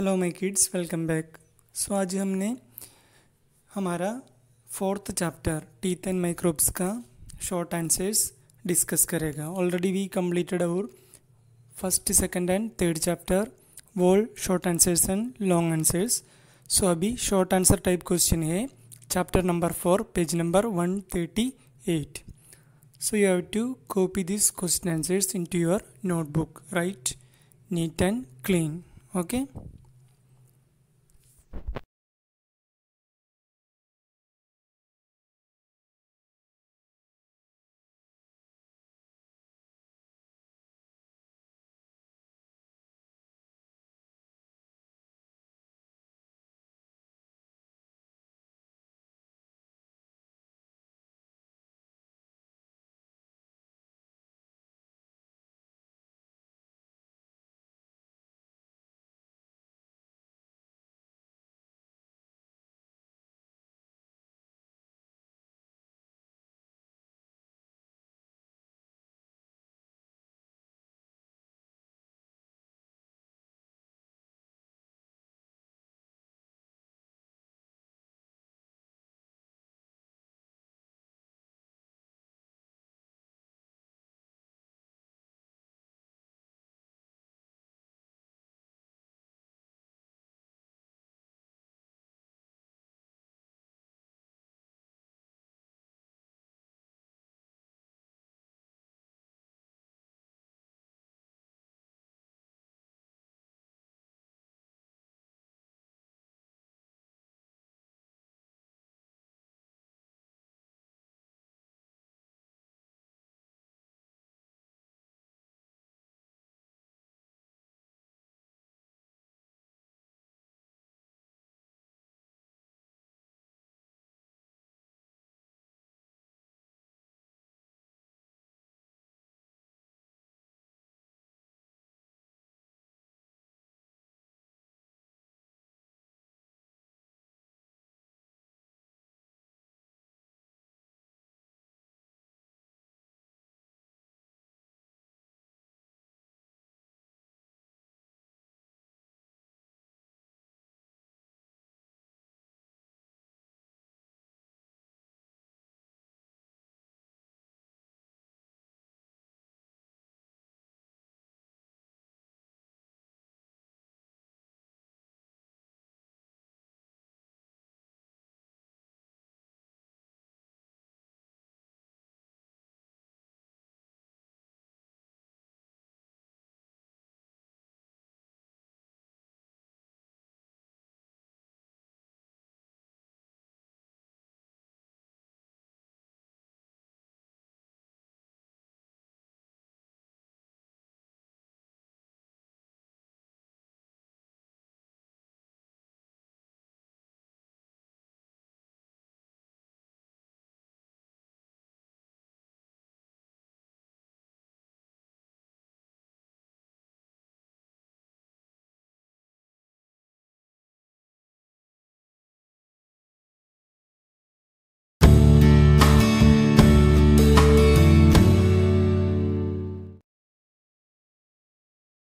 Hello my kids welcome back so आज हमने हमारा fourth chapter teeth and microbes का शॉर्ट आंसर्स डिस्कस करेगा। Already we completed our first second and third chapter whole short answers and long answers so अभी short answer type question है chapter number four page number one thirty eight so you have to copy this question answers into your notebook right neat and clean okay?